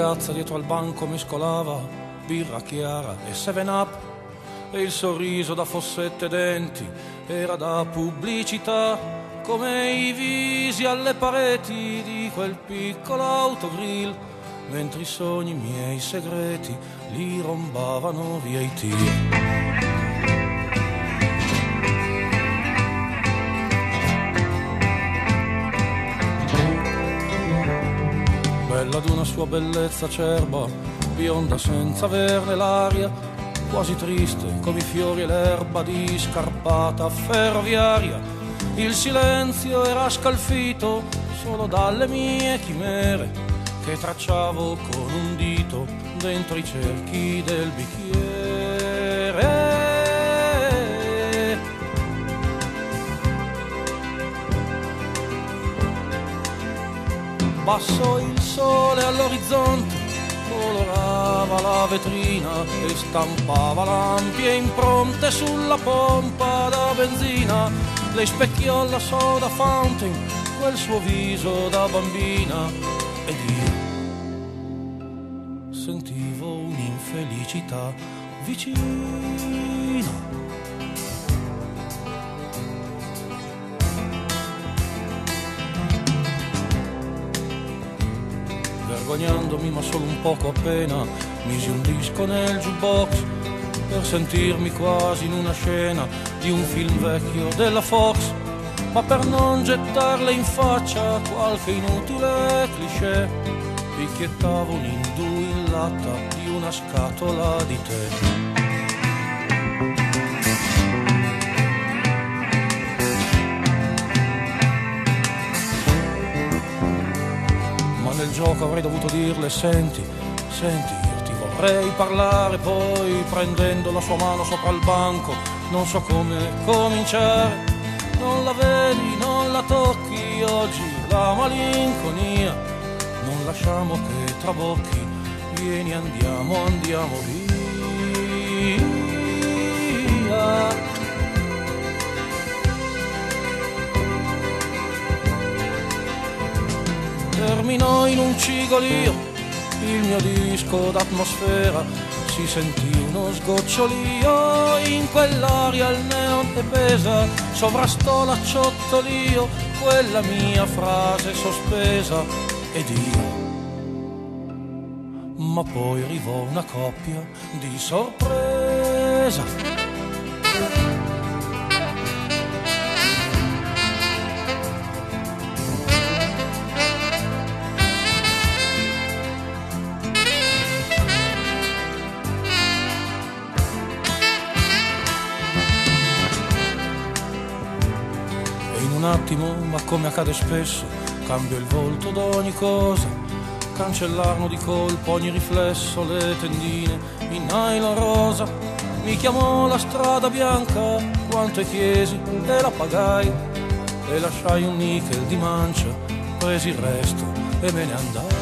ragazza dietro al banco mescolava birra chiara e seven up e il sorriso da fossette denti era da pubblicità come i visi alle pareti di quel piccolo autogrill mentre i sogni miei segreti li rombavano via i tir. Bella d'una sua bellezza acerba, bionda senza averne l'aria, quasi triste come i fiori e l'erba di scarpata ferroviaria. Il silenzio era scalfito solo dalle mie chimere che tracciavo con un dito dentro i cerchi del bicchiere. Basso il sole all'orizzonte colorava la vetrina e stampava lampie impronte sulla pompa da benzina. Le specchiò la soda fountain, quel suo viso da bambina ed io sentivo un'infelicità vicina. Vergognandomi ma solo un poco appena misi un disco nel jukebox per sentirmi quasi in una scena di un film vecchio della Fox ma per non gettarle in faccia qualche inutile cliché picchiettavo un indù in latta di una scatola di tè. Gioco avrei dovuto dirle senti, senti, io ti vorrei parlare poi prendendo la sua mano sopra il banco, non so come cominciare, non la vedi, non la tocchi oggi la malinconia, non lasciamo che trabocchi, vieni andiamo, andiamo via. Terminò in un cigolio il mio disco d'atmosfera si sentì uno sgocciolio in quell'aria il neon e pesa sovrastò l'acciottolio quella mia frase sospesa ed io. Ma poi arrivò una coppia di sorpresa un attimo, ma come accade spesso, cambio il volto d'ogni cosa. Cancellarono di colpo ogni riflesso, le tendine in nylon rosa. Mi chiamò la strada bianca, quanto chiesi e la pagai. E lasciai un nickel di mancia, presi il resto e me ne andai.